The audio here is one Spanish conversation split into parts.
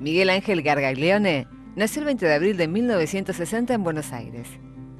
Miguel Ángel Gargaglione nació el 20 de abril de 1960 en Buenos Aires.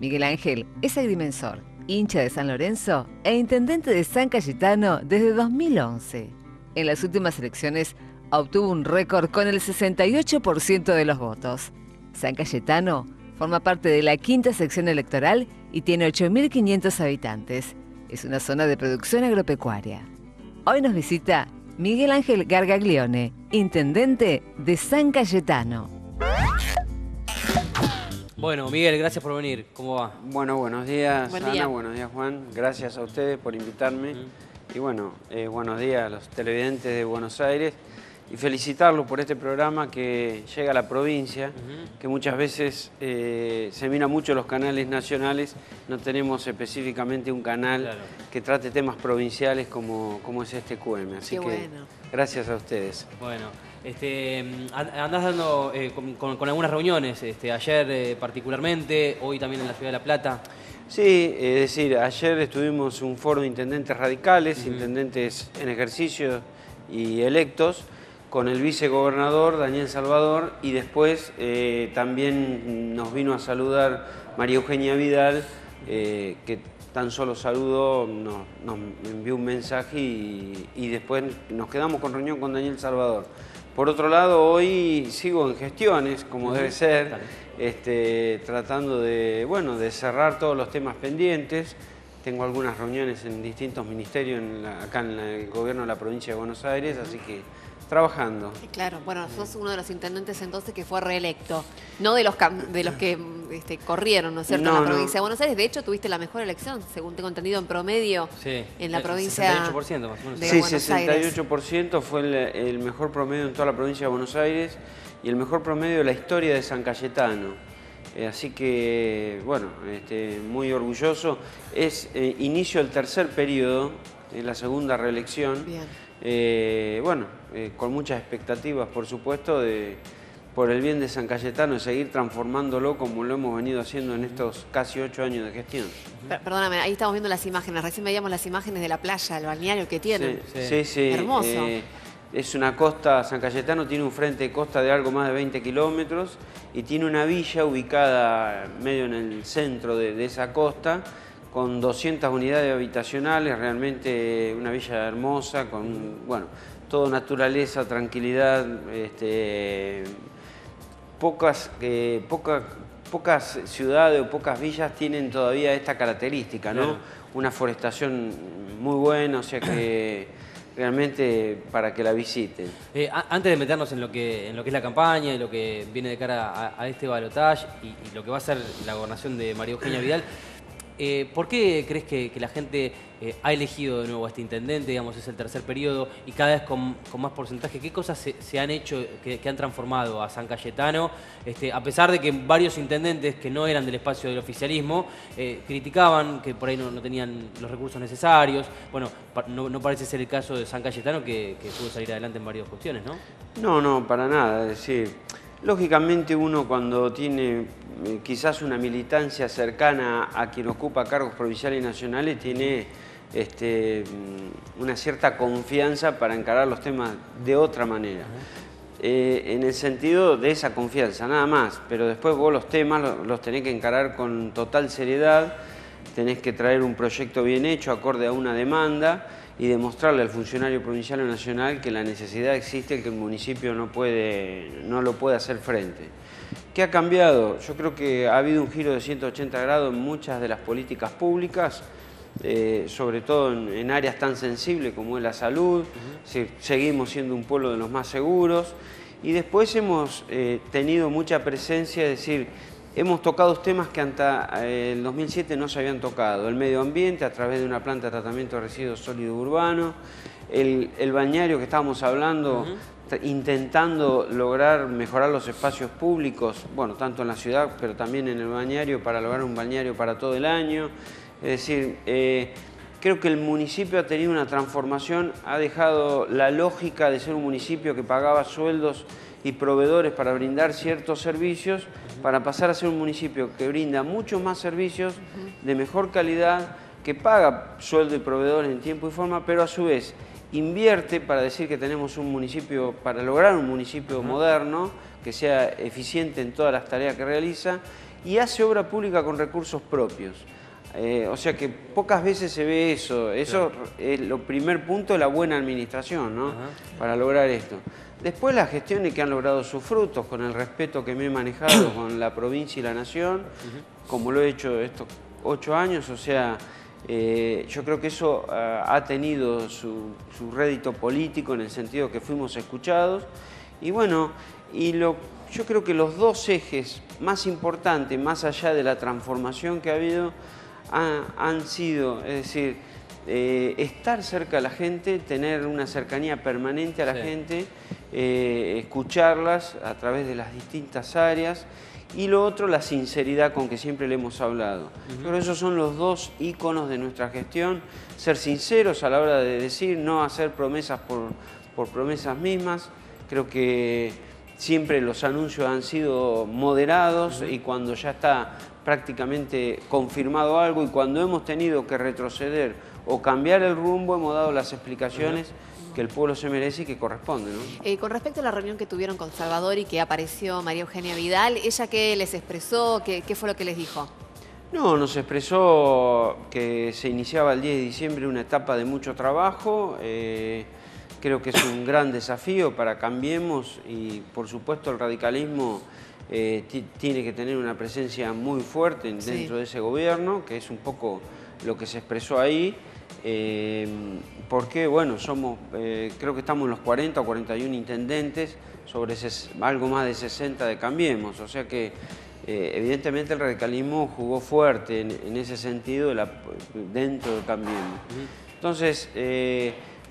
Miguel Ángel es agrimensor, hincha de San Lorenzo e intendente de San Cayetano desde 2011. En las últimas elecciones obtuvo un récord con el 68% de los votos. San Cayetano forma parte de la quinta sección electoral y tiene 8.500 habitantes. Es una zona de producción agropecuaria. Hoy nos visita Miguel Ángel Gargaglione, intendente de San Cayetano. Bueno, Miguel, gracias por venir. ¿Cómo va? Bueno, buenos días, Buen Ana. día. Buenos días, Juan. Gracias a ustedes por invitarme. Y bueno, eh, buenos días a los televidentes de Buenos Aires. Y felicitarlos por este programa que llega a la provincia, que muchas veces eh, se mira mucho los canales nacionales. No tenemos específicamente un canal Claro. que trate temas provinciales como, como es este QM. Así Qué que bueno. gracias a ustedes. Bueno, este, an- andás dando eh, con, con- con algunas reuniones, este, ayer eh, particularmente, hoy también en la ciudad de La Plata. Sí, es decir, ayer estuvimos un foro de intendentes radicales, intendentes en ejercicio y electos, con el vicegobernador Daniel Salvador y después eh, también nos vino a saludar María Eugenia Vidal, eh, que tan solo saludó, nos, nos envió un mensaje y, y después nos quedamos con reunión con Daniel Salvador. Por otro lado, hoy sigo en gestiones, como debe ser, este, tratando de, bueno, de cerrar todos los temas pendientes. Tengo algunas reuniones en distintos ministerios en la- acá en la- el gobierno de la provincia de Buenos Aires, así que trabajando. Claro, bueno, sos uno de los intendentes entonces que fue reelecto, no de los cam- de los que este, corrieron, ¿no es cierto?, No, en la no. provincia de Buenos Aires. De hecho, tuviste la mejor elección, según tengo entendido, en promedio Sí. en la provincia 68% más o menos. de sí, Buenos Aires. 68% fue el, el mejor promedio en toda la provincia de Buenos Aires y el mejor promedio de la historia de San Cayetano. Eh, así que, bueno, este, muy orgulloso. Es eh, inicio del tercer periodo, en la segunda reelección. Bien. Eh, bueno, eh, con muchas expectativas, por supuesto, de, por el bien de San Cayetano, de seguir transformándolo como lo hemos venido haciendo en estos casi ocho años de gestión. Per- Perdóname, ahí estamos viendo las imágenes. Recién veíamos las imágenes de la playa, el balneario que Sí. sí. sí, Hermoso. eh, es una costa, San Cayetano tiene un frente de costa de algo más de 20 kilómetros y tiene una villa ubicada medio en el centro de, de esa costa con 200 unidades habitacionales, realmente una villa hermosa, con, bueno, todo naturaleza, tranquilidad, este, pocas, eh, poca- pocas ciudades o pocas villas tienen todavía esta característica, ¿no? Claro. Una forestación muy buena, o sea que realmente para que la visiten. Eh, antes de meternos en lo que en lo que es la campaña y lo que viene de cara a, a este balotaje y, y lo que va a ser la gobernación de María Eugenia Vidal, eh, ¿por qué crees que, la gente eh, ha elegido de nuevo a este intendente? Digamos, es el tercer periodo y cada vez con, más porcentaje. ¿Qué cosas se, han hecho que, han transformado a San Cayetano? Este, a pesar de que varios intendentes que no eran del espacio del oficialismo eh, criticaban que por ahí no, tenían los recursos necesarios. Bueno, no, parece ser el caso de San Cayetano que, que pudo salir adelante en varias cuestiones, ¿no? No, no, para nada. Es decir, lógicamente uno cuando tiene quizás una militancia cercana a quien ocupa cargos provinciales y nacionales, tiene este, mm, una cierta confianza para encarar los temas de otra manera. Eh, en el sentido de esa confianza, nada más. Pero después vos los temas los, los tenés que encarar con total seriedad, tenés que traer un proyecto bien hecho, acorde a una demanda, y demostrarle al funcionario provincial o nacional que la necesidad existe, que el municipio no, puede, no lo puede hacer frente. ¿Qué ha cambiado? Yo creo que ha habido un giro de 180 grados en muchas de las políticas públicas, eh, sobre todo en, en áreas tan sensibles como es la salud, seguimos siendo un pueblo de los más seguros, y después hemos eh, tenido mucha presencia, es decir, hemos tocado temas que hasta eh, el 2007 no se habían tocado, el medio ambiente a través de una planta de tratamiento de residuos sólidos urbanos, el, el bañario que estábamos hablando, intentando lograr mejorar los espacios públicos, bueno, tanto en la ciudad, pero también en el bañario, para lograr un bañario para todo el año. Es decir, eh, creo que el municipio ha tenido una transformación, ha dejado la lógica de ser un municipio que pagaba sueldos y proveedores para brindar ciertos servicios, para pasar a ser un municipio que brinda muchos más servicios de mejor calidad, que paga sueldo y proveedores en tiempo y forma, pero a su vez invierte para decir que tenemos un municipio, para lograr un municipio moderno, que sea eficiente en todas las tareas que realiza, y hace obra pública con recursos propios. Eh, o sea que pocas veces se ve eso. Eso es lo primer punto de la buena administración, ¿no? Para lograr esto. Después las gestiones que han logrado sus frutos, con el respeto que me he manejado con la provincia y la nación, como lo he hecho estos ocho años, o sea, eh, yo creo que eso ah, ha tenido su, rédito político en el sentido que fuimos escuchados. Y bueno, y lo, yo creo que los dos ejes más importantes, más allá de la transformación que ha habido, han, sido, es decir, eh, estar cerca de la gente, tener una cercanía permanente a la gente, eh, escucharlas a través de las distintas áreas y lo otro, la sinceridad con que siempre le hemos hablado. Pero esos son los dos íconos de nuestra gestión, ser sinceros a la hora de decir, no hacer promesas por, por promesas mismas. Creo que siempre los anuncios han sido moderados y cuando ya está prácticamente confirmado algo y cuando hemos tenido que retroceder o cambiar el rumbo hemos dado las explicaciones que el pueblo se merece y que corresponde. Eh, con respecto a la reunión que tuvieron con Salvador y que apareció María Eugenia Vidal, ¿ella qué les expresó? ¿Qué, fue lo que les dijo? No, nos expresó que se iniciaba el 10 de diciembre una etapa de mucho trabajo. Eh, creo que es un gran desafío para Cambiemos y por supuesto el radicalismo eh, tiene que tener una presencia muy fuerte dentro de ese gobierno, que es un poco lo que se expresó ahí, eh, porque bueno, somos, eh, creo que estamos en los 40 o 41 intendentes sobre algo más de 60 de Cambiemos, o sea que evidentemente el radicalismo jugó fuerte en, ese sentido dentro de Cambiemos. Entonces,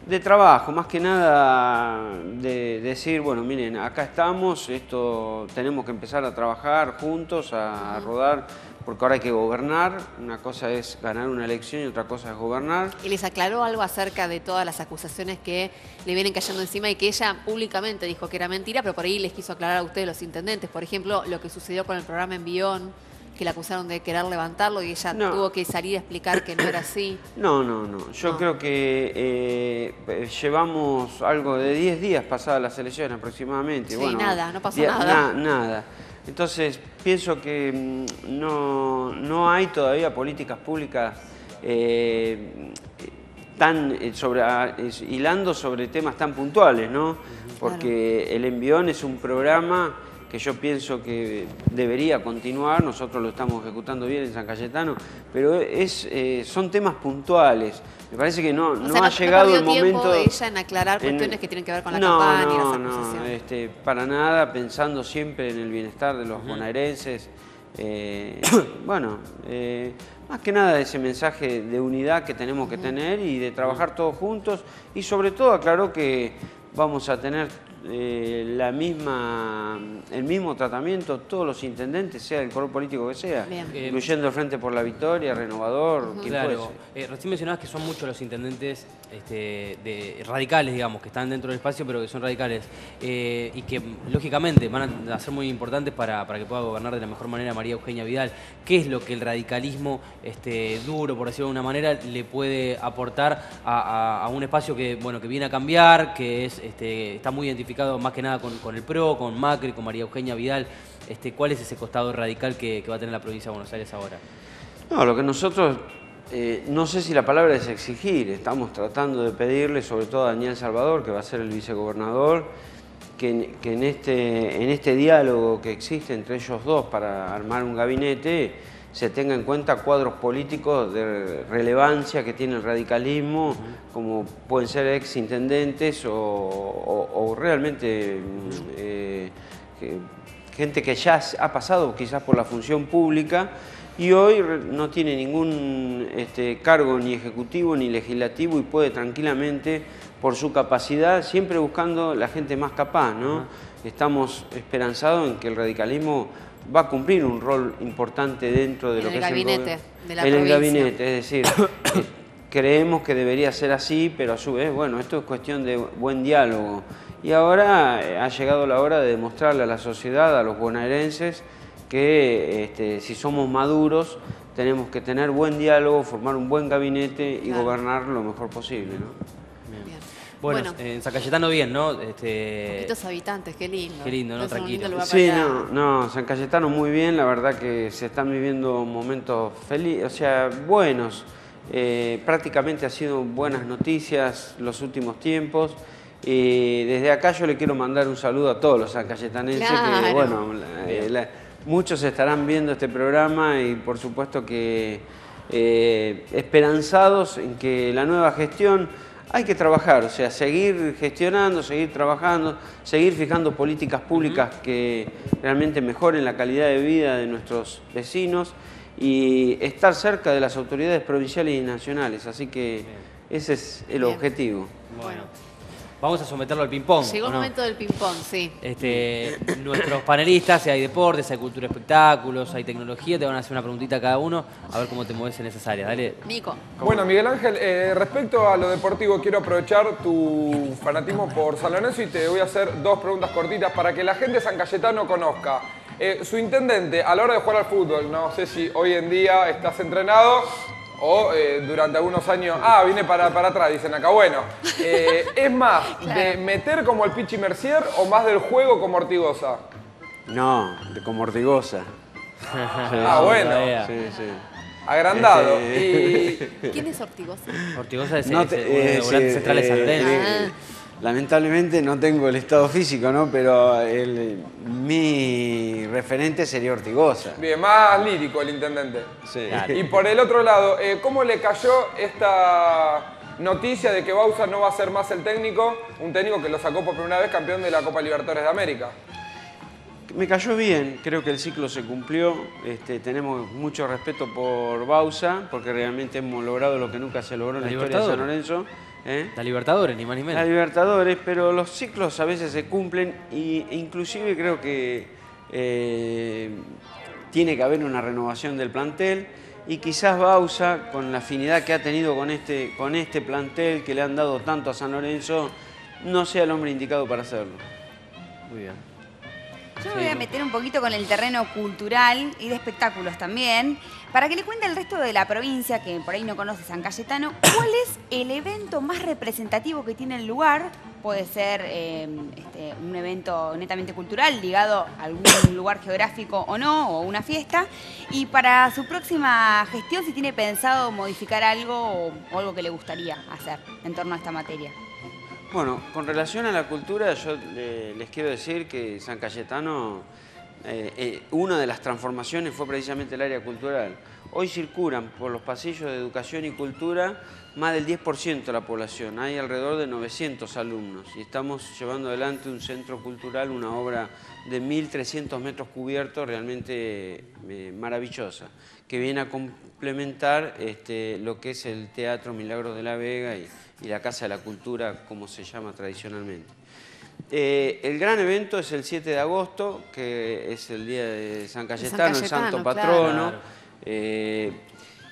de trabajo, más que nada de decir, bueno, miren, acá estamos, esto tenemos que empezar a trabajar juntos, a, rodar, porque ahora hay que gobernar. Una cosa es ganar una elección y otra cosa es gobernar. ¿Y les aclaró algo acerca de todas las acusaciones que le vienen cayendo encima y que ella públicamente dijo que era mentira, pero por ahí les quiso aclarar a ustedes los intendentes? Por ejemplo, lo que sucedió con el programa Envión que la acusaron de querer levantarlo y ella tuvo que salir a explicar que no era así. No, no, no. Yo creo que eh, llevamos algo de 10 días pasadas las elecciones aproximadamente. Sí, nada, no pasó nada. nada. Entonces, pienso que mm, no, hay todavía políticas públicas eh, tan eh, sobre, ah, hilando sobre temas tan puntuales, ¿no? Porque el envión es un programa que yo pienso que debería continuar, nosotros lo estamos ejecutando bien en San Cayetano, pero es, eh, son temas puntuales. Me parece que no, no, ha llegado el momento... de ella en aclarar cuestiones que tienen que ver con la campaña y las No, este, para nada, pensando siempre en el bienestar de los bonaerenses. Eh, bueno, eh, más que nada ese mensaje de unidad que tenemos que tener y de trabajar todos juntos y sobre todo aclaró que vamos a tener eh, la misma, el mismo tratamiento todos los intendentes, sea el color político que sea, incluyendo el Frente por la Victoria, Renovador, Claro, eh, recién mencionabas que son muchos los intendentes este, de, radicales, digamos, que están dentro del espacio, pero que son radicales, eh, y que lógicamente van a ser muy importantes para, que pueda gobernar de la mejor manera María Eugenia Vidal. ¿Qué es lo que el radicalismo este, duro, por decirlo de una manera, le puede aportar a, un espacio que, bueno, que viene a cambiar, que es, este, está muy identificado más que nada con, el PRO, con Macri, con María Eugenia Vidal. Este, ¿Cuál es ese costado radical que, va a tener la provincia de Buenos Aires ahora? No, lo que nosotros, eh, no sé si la palabra es exigir, estamos tratando de pedirle, sobre todo a Daniel Salvador, que va a ser el vicegobernador, que, que en, este, en este diálogo que existe entre ellos dos para armar un gabinete, se tenga en cuenta cuadros políticos de relevancia que tiene el radicalismo, como pueden ser ex intendentes o, realmente eh, gente que ya ha pasado quizás por la función pública y hoy no tiene ningún este, cargo ni ejecutivo ni legislativo y puede tranquilamente, por su capacidad, siempre buscando la gente más capaz. ¿no? Estamos esperanzados en que el radicalismo va a cumplir un rol importante dentro de lo que es el de la En el gabinete, es decir, eh, creemos que debería ser así, pero a su vez, bueno, esto es cuestión de buen diálogo. Y ahora eh, ha llegado la hora de demostrarle a la sociedad, a los bonaerenses, que este, si somos maduros tenemos que tener buen diálogo, formar un buen gabinete y gobernar lo mejor posible. ¿no? Bueno, Bueno. en San Cayetano bien, ¿no? Este, Poquitos habitantes, qué lindo. Qué lindo, ¿no? Tranquilo. Sí, no, no, San Cayetano muy bien, la verdad que se están viviendo momentos felices, o sea, buenos. Eh, prácticamente ha sido buenas noticias los últimos tiempos. Y desde acá yo le quiero mandar un saludo a todos los sancayetanenses que, Claro. bueno, la- eh, la- muchos estarán viendo este programa y por supuesto que eh, esperanzados en que la nueva gestión hay que trabajar, o sea, seguir gestionando, seguir trabajando, seguir fijando políticas públicas que realmente mejoren la calidad de vida de nuestros vecinos y estar cerca de las autoridades provinciales y nacionales. Así que ese es el Bien. objetivo. Bueno, vamos a someterlo al ping-pong. Llegó ¿o el no? momento del ping-pong, sí. Este, nuestros panelistas, si hay deportes, hay cultura espectáculos, hay tecnología, te van a hacer una preguntita a cada uno, a ver cómo te mueves en esas áreas. Dale. Nico. Bueno, Miguel Ángel, eh, respecto a lo deportivo, quiero aprovechar tu fanatismo por San Lorenzo y te voy a hacer dos preguntas cortitas para que la gente de San Cayetano conozca. Eh, su intendente, a la hora de jugar al fútbol, no sé si hoy en día estás entrenado o eh, durante algunos años, ah, viene para, para atrás, dicen acá. Bueno, eh, ¿es más de meter como el Pichi Mercier o más del juego como Ortigosa? No, de como Ortigosa. Ah, bueno. Sí, sí. Agrandado. Este- Y ¿Quién es Ortigosa? Ortigosa es, No de eh, volantes centrales eh, santenses. eh, Lamentablemente no tengo el estado físico, ¿no? Pero el- mi referente sería Ortigosa. bien, más lírico el intendente. Sí. Claro. Y por el otro lado, eh, ¿cómo le cayó esta noticia de que Bausa no va a ser más el técnico? Un técnico que lo sacó por primera vez campeón de la Copa Libertadores de América. Me cayó bien, creo que el ciclo se cumplió. Este, tenemos mucho respeto por Bausa, porque realmente hemos logrado lo que nunca se logró en La la, historia de San Libertadores. Lorenzo. ¿Eh? La Libertadores, ni más ni La menos. Libertadores, pero los ciclos a veces se cumplen y, e inclusive creo que eh, tiene que haber una renovación del plantel y quizás Bausa, con la afinidad que ha tenido con este, con este plantel que le han dado tanto a San Lorenzo, no sea el hombre indicado para hacerlo. Muy bien. Yo me voy a meter un poquito con el terreno cultural y de espectáculos también, para que le cuente al resto de la provincia, que por ahí no conoce San Cayetano, cuál es el evento más representativo que tiene el lugar. Puede ser eh, este, un evento netamente cultural ligado a algún lugar geográfico o no, o una fiesta. Y para su próxima gestión, si tiene pensado modificar algo o, o algo que le gustaría hacer en torno a esta materia. Bueno, con relación a la cultura, yo le- les quiero decir que San Cayetano, eh, eh, una de las transformaciones fue precisamente el área cultural. Hoy circulan por los pasillos de educación y cultura más del 10% de la población, hay alrededor de 900 alumnos y estamos llevando adelante un centro cultural, una obra de 1.300 metros cubiertos realmente eh, maravillosa, que viene a complementar este, lo que es el Teatro Milagros de la Vega y la Casa de la Cultura, como se llama tradicionalmente. Eh, el gran evento es el 7 de agosto, que es el día de San Cayetano, el santo patrono. Claro. Eh,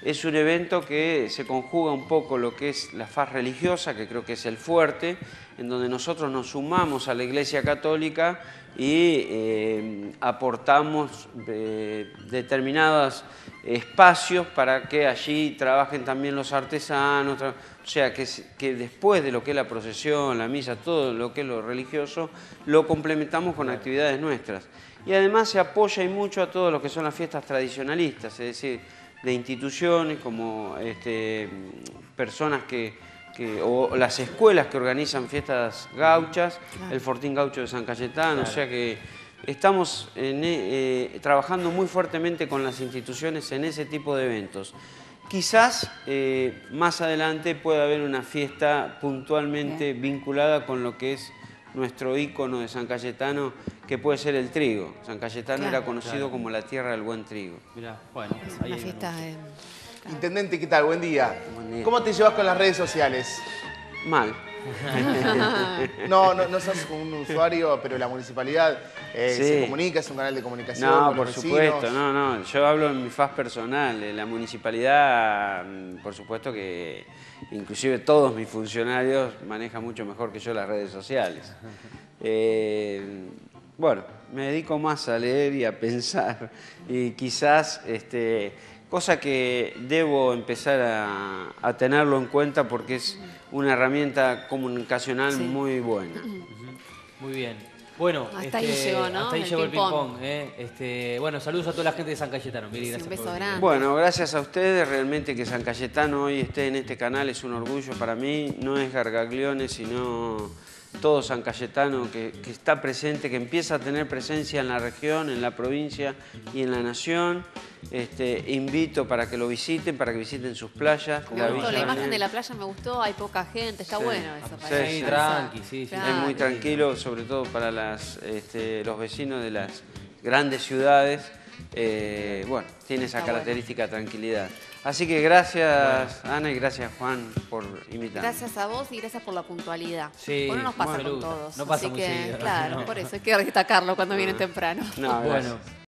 es un evento que se conjuga un poco lo que es la faz religiosa, que creo que es el fuerte, en donde nosotros nos sumamos a la Iglesia Católica y eh, aportamos eh, determinados espacios para que allí trabajen también los artesanos, tra- o sea, que, después de lo que es la procesión, la misa, todo lo que es lo religioso, lo complementamos con actividades nuestras. Y además se apoya y mucho a todo lo que son las fiestas tradicionalistas, es decir, de instituciones como este, personas que, que- o las escuelas que organizan fiestas gauchas, el Fortín Gaucho de San Cayetano, o sea que estamos en, eh, trabajando muy fuertemente con las instituciones en ese tipo de eventos. Quizás eh, más adelante pueda haber una fiesta puntualmente vinculada con lo que es nuestro ícono de San Cayetano, que puede ser el trigo. San Cayetano Claro. era conocido como la tierra del buen trigo. Mirá, bueno, ahí Una fiesta en... Intendente, ¿qué tal? Buen día. Buen día. ¿Cómo te llevas con las redes sociales? Mal. No, no, no sos un usuario, pero la municipalidad eh, Sí. se comunica, es un canal de comunicación No, con por los supuesto, no, no. Yo hablo en mi faz personal. eh, La municipalidad, mm, por supuesto que inclusive todos mis funcionarios manejan mucho mejor que yo las redes sociales. Eh, bueno, me dedico más a leer y a pensar. Y quizás este, cosa que debo empezar a, a tenerlo en cuenta porque es una herramienta comunicacional Sí. muy buena. Muy bien. Bueno, Hasta ahí llegó, ¿no? Hasta ahí El llegó el ping-pong. ¿eh? Este, bueno, saludos a toda la gente de San Cayetano. Miri, gracias un beso por grande. Bueno, gracias a ustedes. Realmente que San Cayetano hoy esté en este canal es un orgullo para mí. No es Gargaglione, sino todo San Cayetano que, que está presente, que empieza a tener presencia en la región, en la provincia y en la nación. Este, invito para que lo visiten, para que visiten sus playas. Me la gustó, Villa la imagen de la playa me gustó, hay poca gente, está Sí. bueno eso. Sí, para sí. tranqui, sí, sí. Es muy tranquilo, sobre todo para las, este, los vecinos de las grandes ciudades. Eh, bueno, tiene esa Está bueno. característica tranquilidad. Así que gracias Ana y gracias Juan por invitarme. Gracias a vos y gracias por la puntualidad. Sí, Porque no nos pasa bueno. con todos. No pasa así muy que, seguido, claro, no. por eso hay que destacarlo cuando vienen temprano. No, Bueno, gracias.